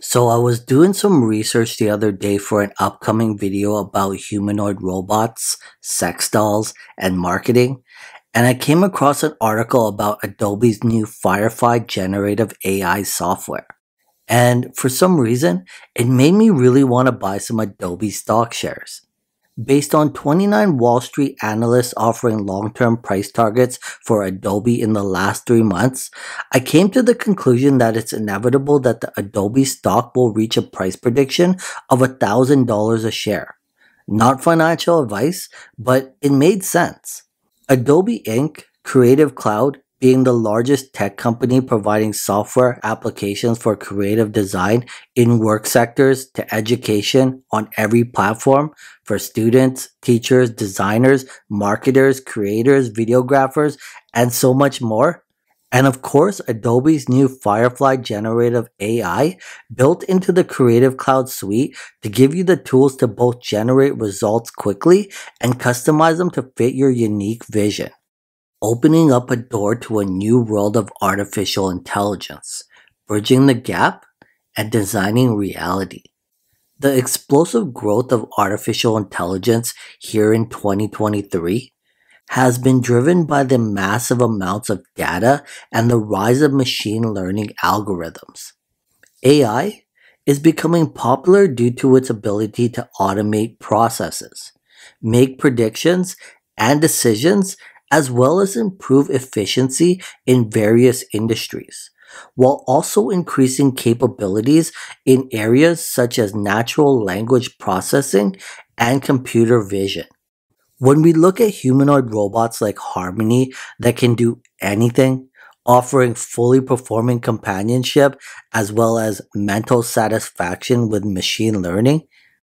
So I was doing some research the other day for an upcoming video about humanoid robots, sex dolls, and marketing, and I came across an article about Adobe's new Firefly generative AI software. And for some reason, it made me really want to buy some Adobe stock shares. Based on 29 Wall Street analysts offering long-term price targets for Adobe in the last three months, I came to the conclusion that it's inevitable that the Adobe stock will reach a price prediction of $1,000 a share. Not financial advice, but it made sense. Adobe Inc., Creative Cloud, being the largest tech company providing software applications for creative design in work sectors to education on every platform for students, teachers, designers, marketers, creators, videographers, and so much more. And of course, Adobe's new Firefly generative AI built into the Creative Cloud suite to give you the tools to both generate results quickly and customize them to fit your unique vision opening up a door to a new world of artificial intelligence, bridging the gap and designing reality. The explosive growth of artificial intelligence here in 2023 has been driven by the massive amounts of data and the rise of machine learning algorithms. AI is becoming popular due to its ability to automate processes, make predictions and decisions as well as improve efficiency in various industries, while also increasing capabilities in areas such as natural language processing and computer vision. When we look at humanoid robots like Harmony that can do anything, offering fully performing companionship as well as mental satisfaction with machine learning,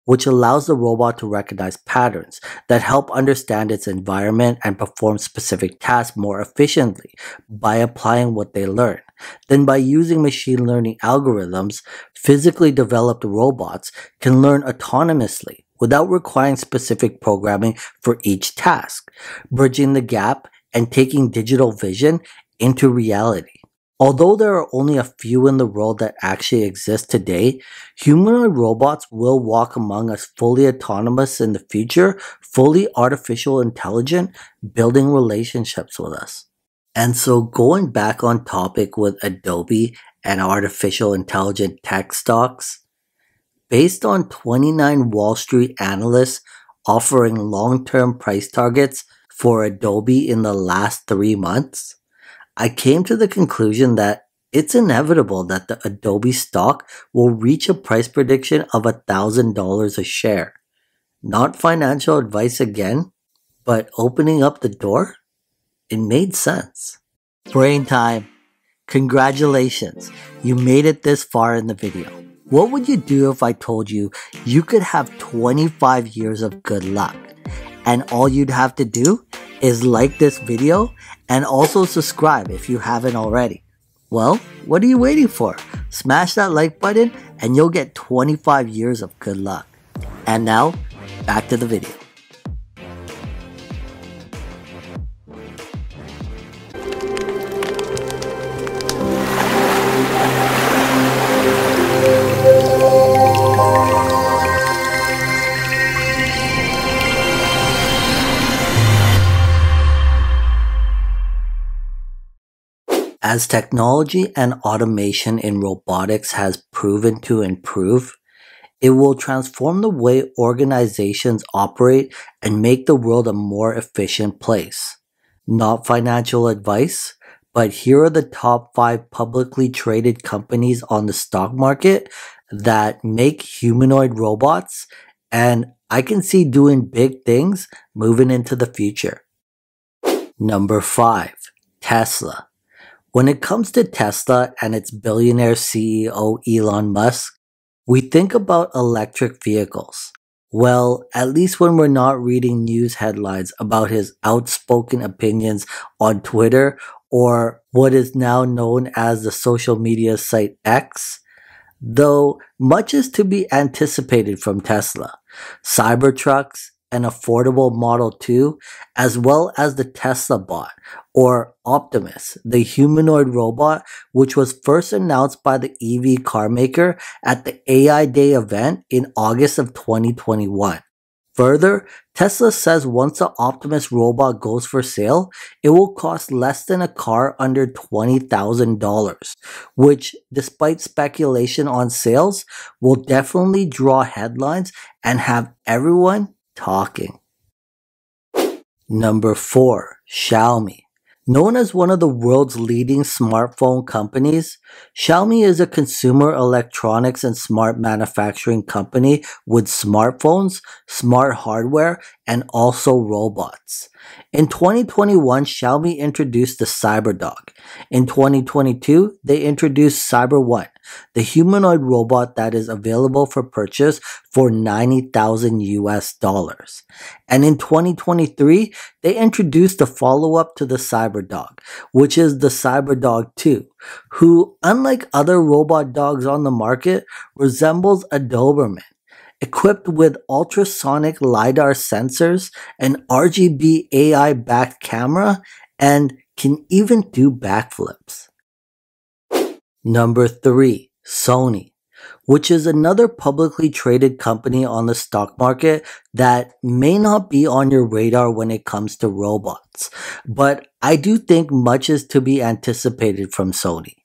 which allows the robot to recognize patterns that help understand its environment and perform specific tasks more efficiently by applying what they learn. Then by using machine learning algorithms, physically developed robots can learn autonomously without requiring specific programming for each task, bridging the gap and taking digital vision into reality. Although there are only a few in the world that actually exist today, humanoid robots will walk among us fully autonomous in the future, fully artificial intelligent, building relationships with us. And so going back on topic with Adobe and artificial intelligent tech stocks, based on 29 Wall Street analysts offering long-term price targets for Adobe in the last three months, I came to the conclusion that it's inevitable that the Adobe stock will reach a price prediction of $1,000 a share. Not financial advice again, but opening up the door? It made sense. Brain time. Congratulations. You made it this far in the video. What would you do if I told you you could have 25 years of good luck? And all you'd have to do is like this video and also subscribe if you haven't already. Well, what are you waiting for? Smash that like button and you'll get 25 years of good luck. And now, back to the video. As technology and automation in robotics has proven to improve, it will transform the way organizations operate and make the world a more efficient place. Not financial advice, but here are the top five publicly traded companies on the stock market that make humanoid robots and I can see doing big things moving into the future. Number five, Tesla. When it comes to Tesla and its billionaire CEO Elon Musk, we think about electric vehicles. Well, at least when we're not reading news headlines about his outspoken opinions on Twitter or what is now known as the social media site X, though much is to be anticipated from Tesla. Cybertrucks, and affordable Model 2, as well as the Tesla bot, or Optimus, the humanoid robot, which was first announced by the EV car maker at the AI Day event in August of 2021. Further, Tesla says once the Optimus robot goes for sale, it will cost less than a car under $20,000, which, despite speculation on sales, will definitely draw headlines and have everyone talking. Number 4. Xiaomi Known as one of the world's leading smartphone companies, Xiaomi is a consumer electronics and smart manufacturing company with smartphones, smart hardware, and also robots. In 2021, Xiaomi introduced the CyberDog. In 2022, they introduced Cyber One, the humanoid robot that is available for purchase for 90,000 US dollars. And in 2023, they introduced the follow-up to the CyberDog, which is the CyberDog 2, who, unlike other robot dogs on the market, resembles a Doberman equipped with ultrasonic LiDAR sensors, an RGB AI backed camera, and can even do backflips. Number 3. Sony, which is another publicly traded company on the stock market that may not be on your radar when it comes to robots, but I do think much is to be anticipated from Sony.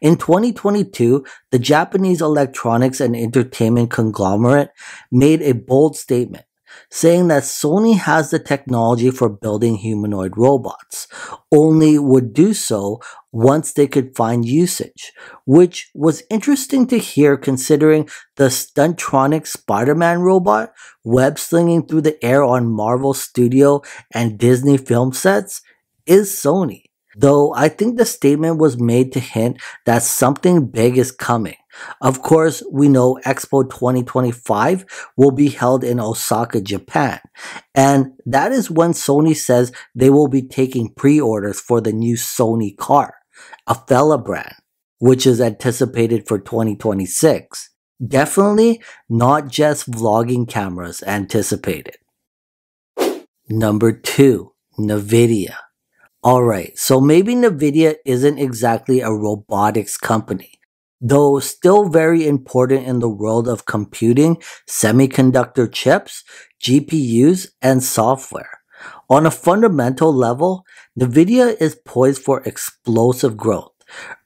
In 2022, the Japanese electronics and entertainment conglomerate made a bold statement saying that Sony has the technology for building humanoid robots, only would do so once they could find usage, which was interesting to hear considering the Stuntronic Spider-Man robot web slinging through the air on Marvel Studio and Disney film sets is Sony though I think the statement was made to hint that something big is coming. Of course, we know Expo 2025 will be held in Osaka, Japan. And that is when Sony says they will be taking pre-orders for the new Sony car, Afeela brand, which is anticipated for 2026. Definitely not just vlogging cameras anticipated. Number two, NVIDIA. Alright, so maybe NVIDIA isn't exactly a robotics company, though still very important in the world of computing, semiconductor chips, GPUs, and software. On a fundamental level, NVIDIA is poised for explosive growth.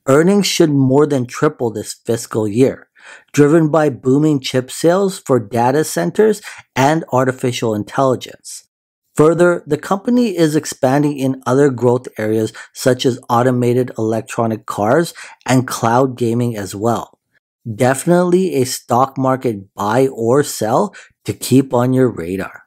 Earnings should more than triple this fiscal year, driven by booming chip sales for data centers and artificial intelligence. Further, the company is expanding in other growth areas such as automated electronic cars and cloud gaming as well. Definitely a stock market buy or sell to keep on your radar.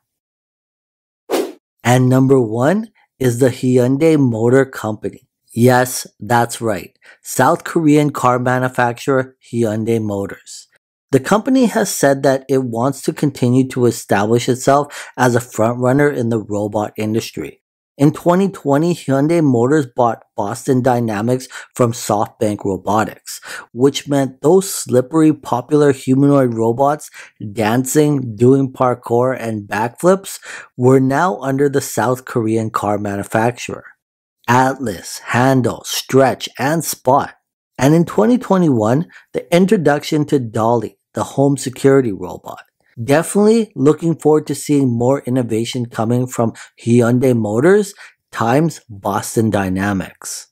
And number one is the Hyundai Motor Company. Yes, that's right. South Korean car manufacturer Hyundai Motors. The company has said that it wants to continue to establish itself as a frontrunner in the robot industry. In 2020, Hyundai Motors bought Boston Dynamics from SoftBank Robotics, which meant those slippery popular humanoid robots dancing, doing parkour, and backflips were now under the South Korean car manufacturer. Atlas, Handle, Stretch, and Spot. And in 2021, the introduction to Dolly, the home security robot. Definitely looking forward to seeing more innovation coming from Hyundai Motors times Boston Dynamics.